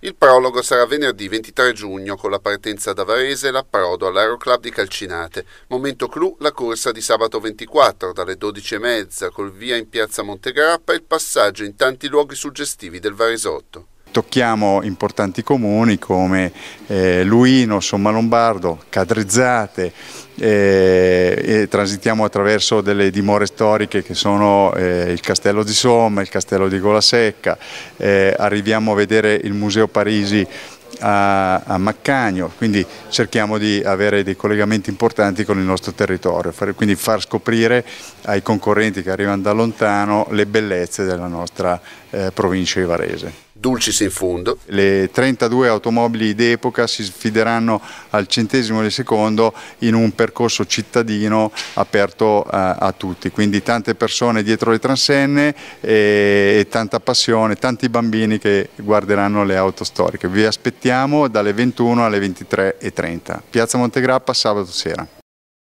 Il prologo sarà venerdì 23 giugno con la partenza da Varese e l'approdo all'Aeroclub di Calcinate. Momento clou la corsa di sabato 24 dalle 12.30 col via in piazza Montegrappa e il passaggio in tanti luoghi suggestivi del Varesotto. Tocchiamo importanti comuni come eh, Luino, Sommalombardo, Cadrezzate eh, transitiamo attraverso delle dimore storiche che sono eh, il Castello di Somma, il Castello di Golasecca, eh, arriviamo a vedere il Museo Parisi a, a, Maccagno, quindi cerchiamo di avere dei collegamenti importanti con il nostro territorio, quindi far scoprire ai concorrenti che arrivano da lontano le bellezze della nostra eh, provincia di Varese. Dulcis in fondo. Le 32 automobili d'epoca si sfideranno al centesimo di secondo in un percorso cittadino aperto a, a tutti, quindi tante persone dietro le transenne e, e, tanta passione, tanti bambini che guarderanno le auto storiche. Vi aspettiamo dalle 21 alle 23.30. Piazza Montegrappa sabato sera.